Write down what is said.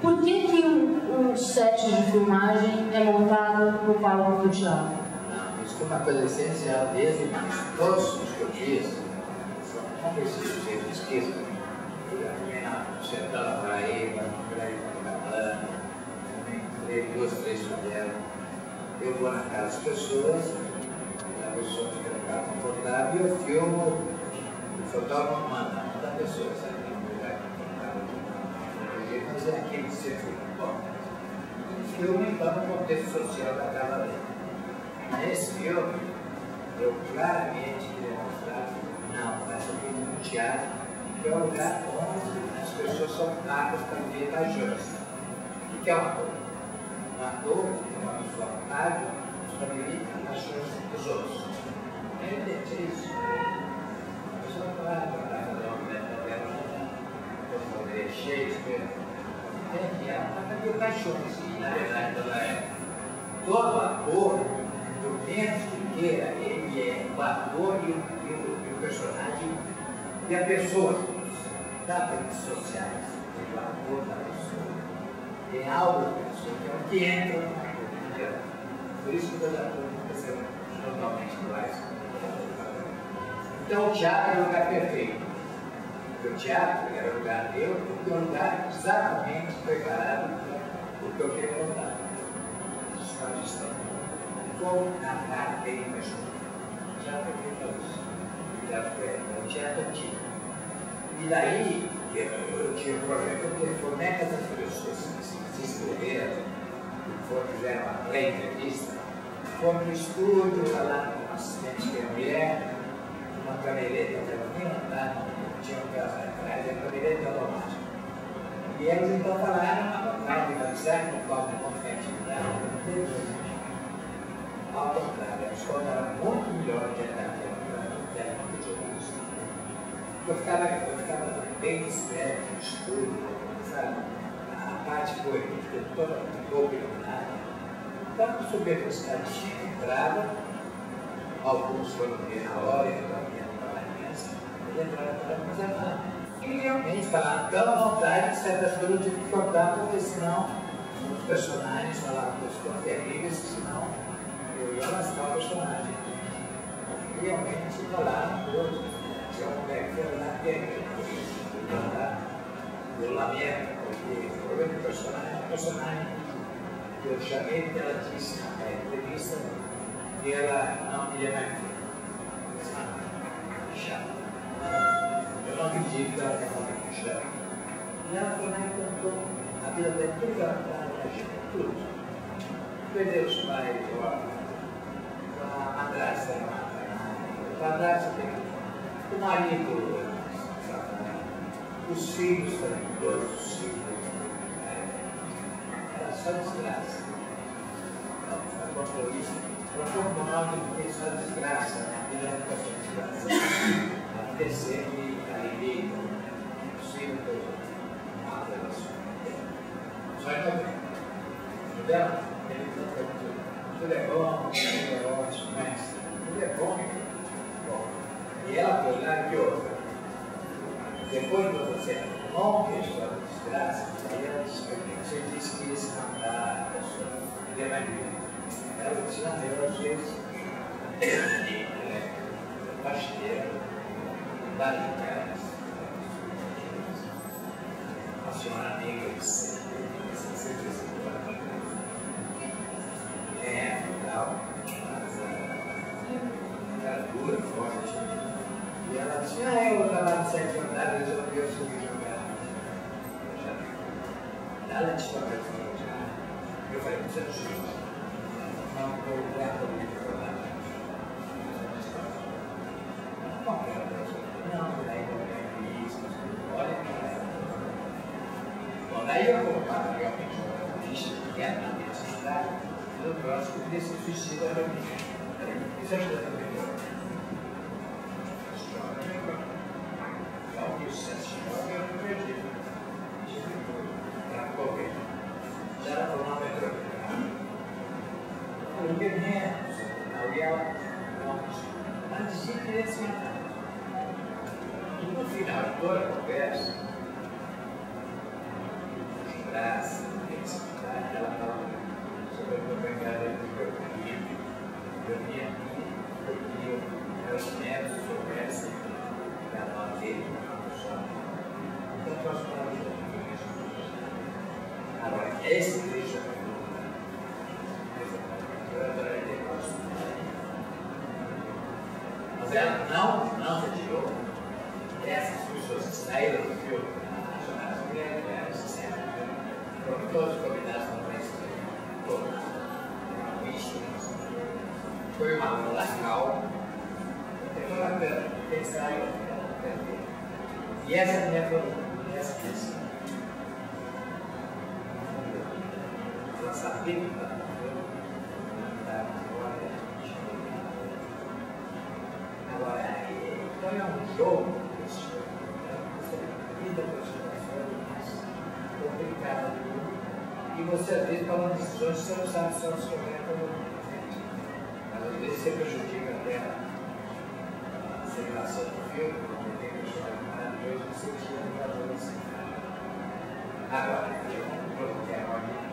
Por que, que um, um set de filmagem é montado no palco do teatro? Não, isso foi uma coisa essencial desde os que eu fiz são exercícios de pesquisa. Fui na Paraíba, Paraíba Catalana, também duas, três mulheres. Eu vou na casa das pessoas, a pessoa fica no carro confortável eu filmo, o fotógrafo manda, manda a pessoa, sabe? Fazer aquele círculo um filme está no contexto social da casa dele. Nesse filme, eu claramente mostrar, não, essa é um teatro, que é o lugar onde as pessoas são pagas para ver a dança. O que é um ator? Um ator é uma pessoa paga para ver as chances dos outros. É isso. A pessoa paga para fazer uma novela, para fazer Shakespeare, é, ela meio cachorro, verdade ela é. Todo ator, por menos que queira, ele é o ator e o, o, o personagem e a pessoa, sabe, sociais, o ator da pessoa. Tem algo da pessoa que é o que entra na Por isso que os atores são totalmente iguais. Então o teatro é o lugar perfeito o teatro era o lugar meu, porque é um lugar exatamente preparado para o que eu queria contar. História de Como narrar bem uma história. O teatro é feito isso. O teatro antigo. E daí, eu, tinha um projeto de como é que essas pessoas se, inscreveram, foram, fizeram uma pré-entrevista, foram no estúdio, falaram com uma assistente que é mulher, uma camereta que ela nem andava, E eles então falaram, na universidade, no qual não competitividade, ao contrário, eles contaram muito melhor de andar que era muito jornalista. Eu ficava, eu ficava bem no estudo, sabe? A parte política toda ficou iluminada. Então, subia para o escadinha, entrava, alguns foram na hora, então, e realmente à vontade que certas coisas eu que cortar, porque senão os personagens falavam que ficam terríveis, senão eu ia lascar o personagem. Realmente falaram todos. Tinha uma mulher que foi lá terrível, eu lamento, porque o problema personagem um personagem que eu chamei porque ela disse na entrevista que ela não queria mais ver. Chato. Eu não acredito que ela tenha falado cristã. E ela foi lá e contou a madrasta era uma o marido, os filhos também, todos os filhos. Era só desgraça. Foi um nome que fez só desgraça, Entendeu? Tudo é bom, tudo é ótimo, tudo é bom. bom. E ela foi lá e outra. Depois de você rompe a de desgraça, aí ela disse você disse que ia se matar, a pessoa queria mais viver. Ela disse, não, eu às vezes, é faxineira, barricas, a senhora negra de sempre, mas era dura, forte. E ela ah, eu estava no sétimo andar, eu resolvi subir jogar. Ela disse para mim, eu falei, você não chega. Não, vou no próximo desse suicídio era minha. Isso ajuda também. Então, o sucesso de eu não perdi. Era qualquer. Já era por uma metrônica. Então, Agora, esse mas ela não, não retirou essas pessoas que saíram do filme, chamadas mulheres, mulheres, foram todos convidados para a todos, místicos. Foi uma aula calma. Eu falei, quem saiu, e essa é a minha coluna, essa questão. Ela sabia que Agora, então é um jogo, vida mais complicada e você às vezes toma decisões que você não sabe se elas corretas ou não. Às vezes você prejudica a aceleração Agora, eu vou colocar a ordem.